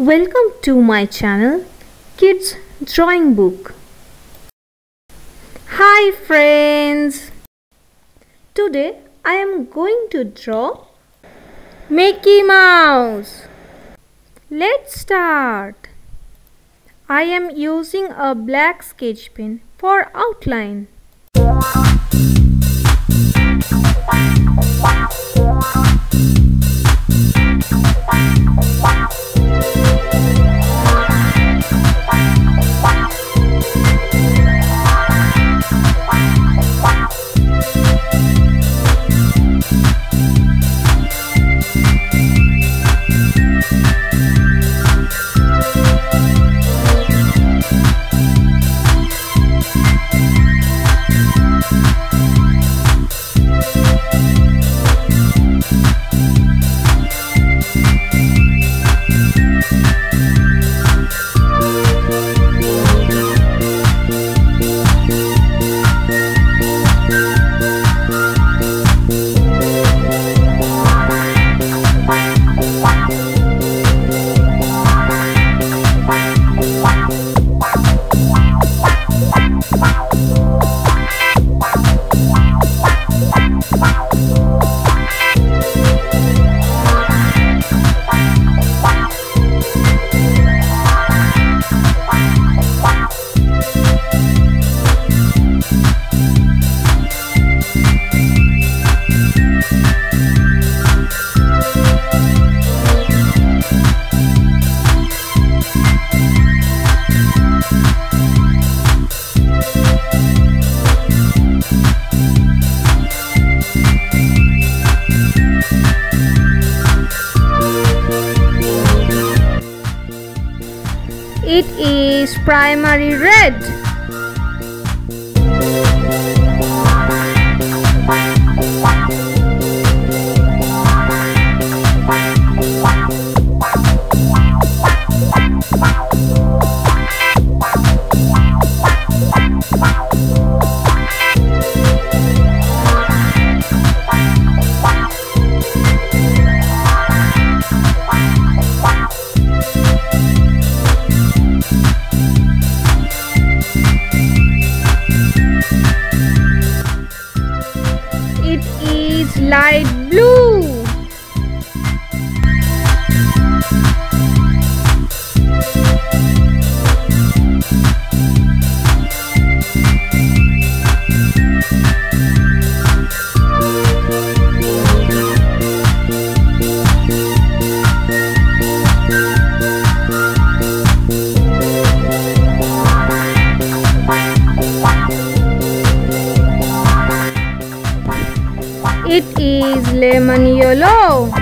Welcome to my channel Kids Drawing Book. Hi friends! Today I am going to draw Mickey Mouse. Let's start. I am using a black sketch pen for outline. Is primary red. It is lemon yellow.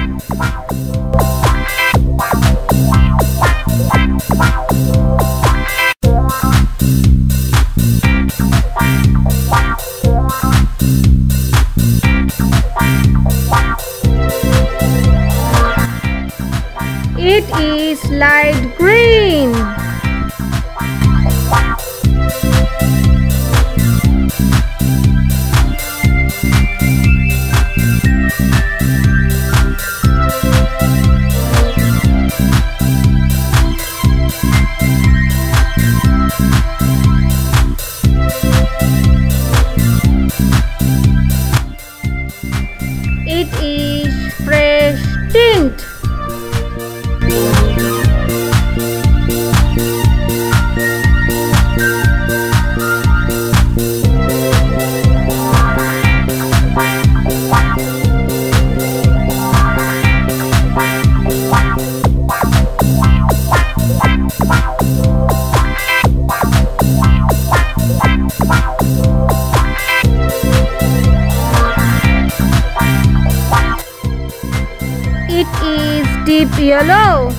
Yellow.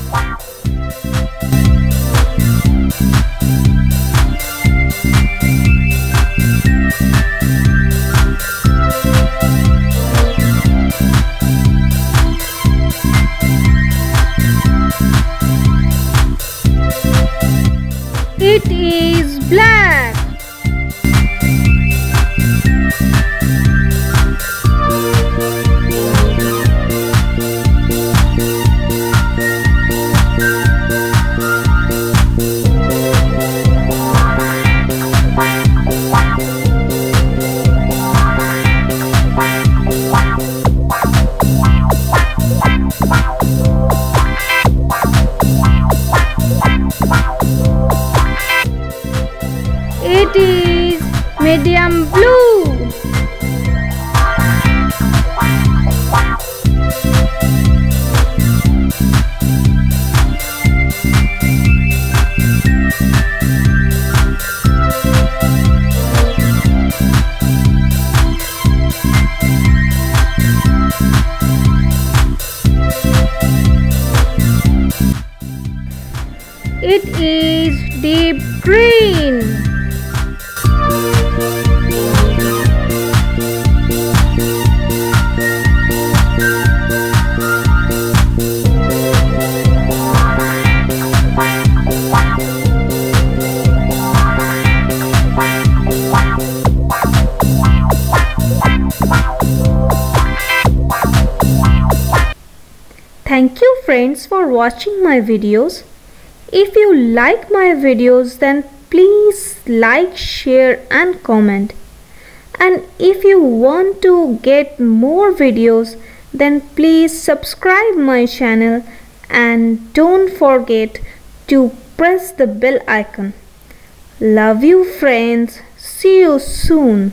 It is black. Música friends for watching my videos. If you like my videos then please like, share and comment. And if you want to get more videos then please subscribe my channel and don't forget to press the bell icon. Love you friends. See you soon.